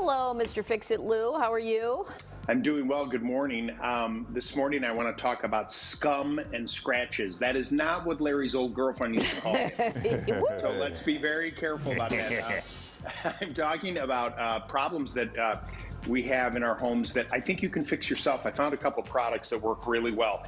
Hello, Mr. Fix It Lou. How are you? I'm doing well. Good morning. Um, this morning, I want to talk about scum and scratches. That is not what Larry's old girlfriend used to call it. so let's be very careful about that. Uh, I'm talking about uh, problems that uh, we have in our homes that I think you can fix yourself. I found a couple products that work really well.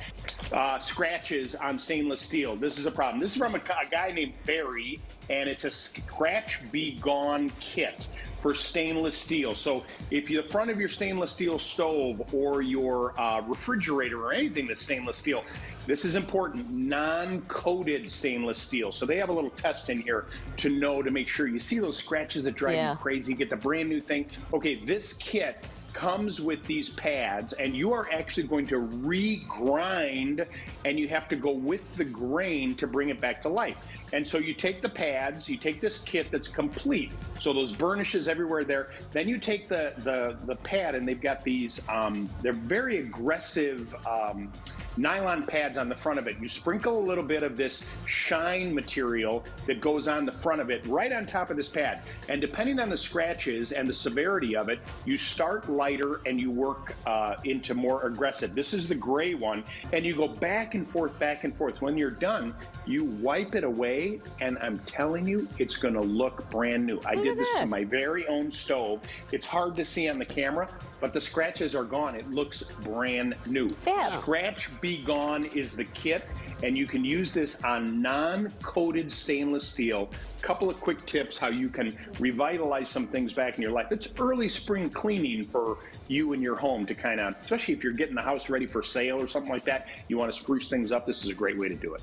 Uh, scratches on stainless steel. This is a problem. This is from a, a guy named Barry, and it's a scratch be gone kit for stainless steel. So if you, the front of your stainless steel stove or your uh, refrigerator or anything that's stainless steel, this is important, non-coated stainless steel. So they have a little test in here to know to make sure you see those scratches that drive yeah. you crazy, get the brand new thing. Okay, this kit comes with these pads and you are actually going to regrind and you have to go with the grain to bring it back to life. And so you take the pads, you take this kit that's complete. So those burnishes everywhere there. Then you take the the, the pad and they've got these, um, they're very aggressive um, nylon pads on the front of it. You sprinkle a little bit of this shine material that goes on the front of it right on top of this pad. And depending on the scratches and the severity of it, you start lighter and you work uh, into more aggressive. This is the gray one. And you go back and forth, back and forth. When you're done, you wipe it away. And I'm telling you, it's going to look brand new. I did this to my very own stove. It's hard to see on the camera, but the scratches are gone. It looks brand new. Fab. Scratch B-Gone is the kit, and you can use this on non-coated stainless steel. Couple of quick tips how you can revitalize some things back in your life. It's early spring cleaning for you and your home to kind of, especially if you're getting the house ready for sale or something like that, you want to spruce things up, this is a great way to do it.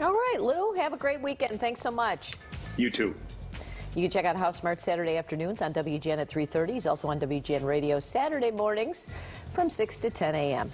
All right, Lou, have a great weekend. Thanks so much. You too. You can check out House Smart Saturday afternoons on WGN at 3.30. He's also on WGN Radio Saturday mornings from 6 to 10 a.m.